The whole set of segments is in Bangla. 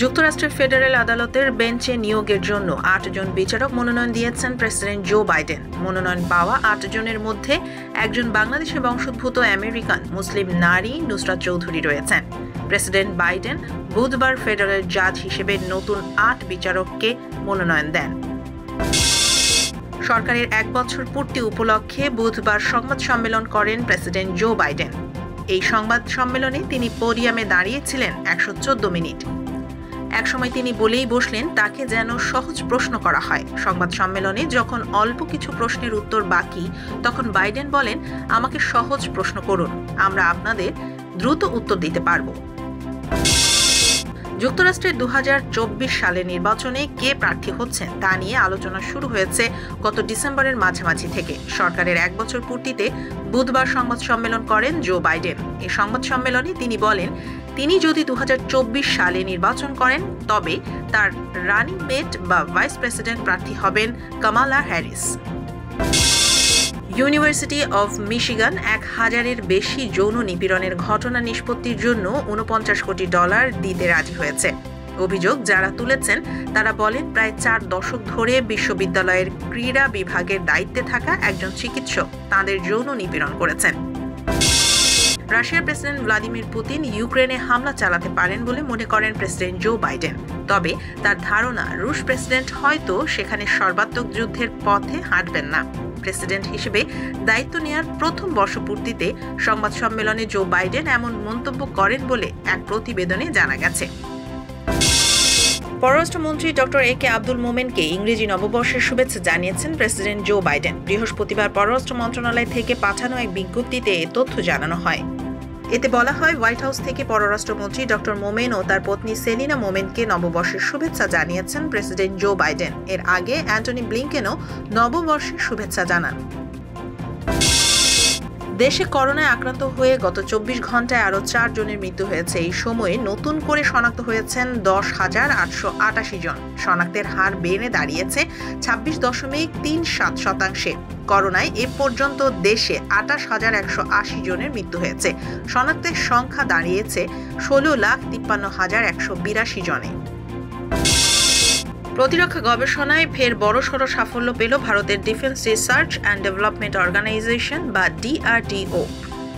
যুক্তরাষ্ট্রের ফেডারেল আদালতের বেঞ্চে নিয়োগের জন্য আটজন বিচারক মনোনয়ন দিয়েছেন প্রেসিডেন্ট জো বাইডেন। মনোনয়ন পাওয়া আটজনের মধ্যে একজন বাংলাদেশের বংশোদ্ভূত আমেরিকান, মুসলিম নারী নুসরাত চৌধুরী রয়েছেন। প্রেসিডেন্ট বাইডেন বুধবার ফেডারেল জাজ হিসেবে নতুন আট বিচারককে মনোনয়ন দেন। সরকারের এক বছর পূর্তি উপলক্ষে বুধবার সংবাদ সম্মেলন করেন প্রেসিডেন্ট জো বাইডেন। এই সংবাদ সম্মেলনে তিনি পোডিয়ামে দাঁড়িয়েছিলেন একশো চোদ্দ মিনিট। একসময় তিনি বলেই বসলেন, তাকে যেন সহজ প্রশ্ন করা হয়। সংবাদ সম্মেলনে যখন অল্প কিছু প্রশ্নের উত্তর বাকি, তখন বাইডেন বলেন, আমাকে সহজ প্রশ্ন করুন, আমরা আপনাদের দ্রুত উত্তর দিতে পারব। যুক্তরাষ্ট্রের দু সালে নির্বাচনে কে প্রার্থী হচ্ছেন, তা নিয়ে আলোচনা শুরু হয়েছে গত ডিসেম্বরের মাঝামাঝি থেকে। সরকারের এক বছর পূর্তিতে বুধবার সংবাদ সম্মেলন করেন জো বাইডেন। এই সংবাদ সম্মেলনে তিনি বলেন তিনি যদি দু হাজার চব্বিশ সালে নির্বাচন করেন, তবে তার রানিং মেট বা ভাইস প্রেসিডেন্ট প্রার্থী হবেন Kamala Harris. University of Michigan এক হাজারের বেশি যৌন নিপীড়নের ঘটনা নিষ্পত্তির জন্য উনপঞ্চাশ কোটি ডলার দিতে রাজি হয়েছে। অভিযোগ যারা তুলেছেন, তারা বলেন প্রায় চার দশক ধরে বিশ্ববিদ্যালয়ের ক্রীড়া বিভাগের দায়িত্বে থাকা একজন চিকিৎসক তাদের যৌন নিপীড়ন করেছেন। রাশিয়ার প্রেসিডেন্ট ভ্লাদিমির পুতিন ইউক্রেনে হামলা চালাতে পারেন বলে মনে করেন প্রেসিডেন্ট জো বাইডেন। তবে তার ধারণা, রুশ প্রেসিডেন্ট হয়তো সেখানে সর্বাত্মক যুদ্ধের পথে হাঁটবেন না। প্রেসিডেন্ট হিসেবে দায়িত্ব নেওয়ার প্রথম বর্ষপূর্তিতে সংবাদ সম্মেলনে জো বাইডেন এমন মন্তব্য করেন বলে এক প্রতিবেদনে জানা গেছে। পররাষ্ট্রমন্ত্রী ডক্টর এ কে আব্দুল মোমেনকে ইংরেজি নববর্ষের শুভেচ্ছা জানিয়েছেন প্রেসিডেন্ট জো বাইডেন। বৃহস্পতিবার পররাষ্ট্র মন্ত্রণালয় থেকে পাঠানো এক বিজ্ঞপ্তিতে এ তথ্য জানানো হয়। এতে বলা হয়, হোয়াইট হাউস থেকে পররাষ্ট্রমন্ত্রী ডক্টর মোমেন ও তার পত্নী সেলিনা মোমেনকে নববর্ষের শুভেচ্ছা জানিয়েছেন প্রেসিডেন্ট জো বাইডেন। এর আগে অ্যান্টনি ব্লিংকেনও নববর্ষের শুভেচ্ছা জানান। দেশে করোনায় আক্রান্ত হয়ে গত চব্বিশ ঘন্টায় আরও চার জনের মৃত্যু হয়েছে। এই সময়ে নতুন করে শনাক্ত হয়েছেন দশ হাজার আটশো আটাশি জন। শনাক্তের হার বেড়ে দাঁড়িয়েছে ছাব্বিশ দশমিক তিন সাত শতাংশে। করোনায় এ পর্যন্ত দেশে আটাশ হাজার একশো আশি জনের মৃত্যু হয়েছে। শনাক্তের সংখ্যা দাঁড়িয়েছে ষোলো লাখ তিপ্পান্ন হাজার একশো বিরাশি জনে। প্রতিরক্ষা গবেষণায় ফের বড়সড় সাফল্য পেল ভারতের Defence Research and Development Organisation বা ডিআরডিও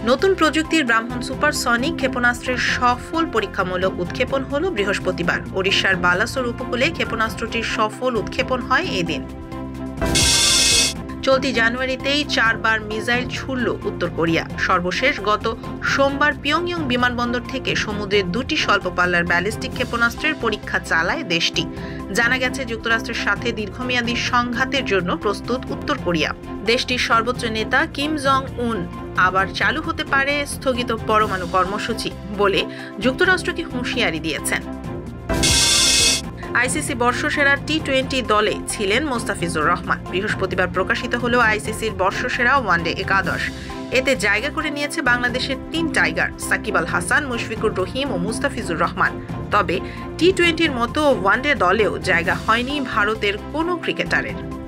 নতুন প্রযুক্তির ব্রাহ্মণ সুপারসনিক ক্ষেপণাস্ত্রের সফল পরীক্ষামূলক উৎক্ষেপণ হল বৃহস্পতিবার। ওড়িশার বালাসোর উপকূলে ক্ষেপণাস্ত্রটির সফল উৎক্ষেপণ হয় এদিন। চলতি জানুয়ারিতেই চারবার মিসাইল ছুড়ল উত্তর কোরিয়া। সর্বশেষ গত সোমবার পিয়ংইয়ং বিমানবন্দর থেকে সমুদ্রের দুটি স্বল্প পাল্লার ব্যালিস্টিক ক্ষেপণাস্ত্রের পরীক্ষা চালায় দেশটি। জানা গেছে, যুক্তরাষ্ট্রের সাথে দীর্ঘমেয়াদী সংঘাতের জন্য প্রস্তুত উত্তর কোরিয়া। দেশটির সর্বোচ্চ নেতা কিম জং উন আবার চালু হতে পারে স্থগিত পরমাণু কর্মসূচি বলে যুক্তরাষ্ট্রকে হুঁশিয়ারি দিয়েছেন। আইসিসি বর্ষসেরা টি টোয়েন্টি দলে ছিলেন মোস্তাফিজুর রহমান। বৃহস্পতিবার প্রকাশিত হল আইসিসির বর্ষসেরা ওয়ানডে একাদশ। এতে জায়গা করে নিয়েছে বাংলাদেশের তিন টাইগার, সাকিব আল হাসান, মুশফিকুর রহিম ও মুস্তাফিজুর রহমান। তবে টি টোয়েন্টির মতো ওয়ানডে দলেও জায়গা হয়নি ভারতের কোনো ক্রিকেটারের।